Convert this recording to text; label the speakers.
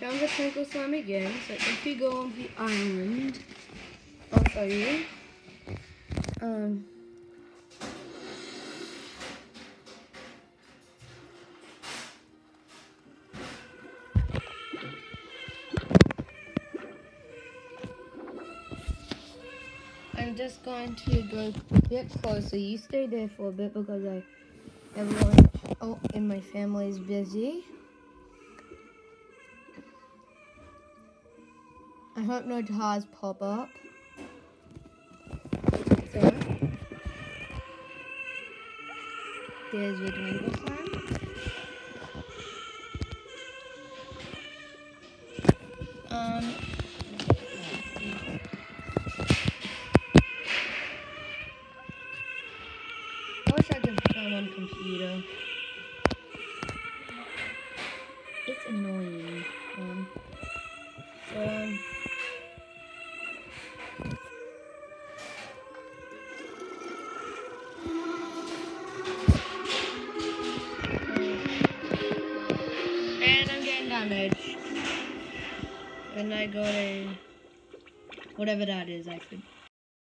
Speaker 1: found the twinkle slime again. So if you go on the island, I'll show you. Um. I'm just going to go a bit closer. You stay there for a bit because I everyone oh in my family is busy. I hope no cars pop up. There's slime. Um I wish I could film on computer. It's annoying. Um, and I'm getting damaged. And I got a whatever that is. I could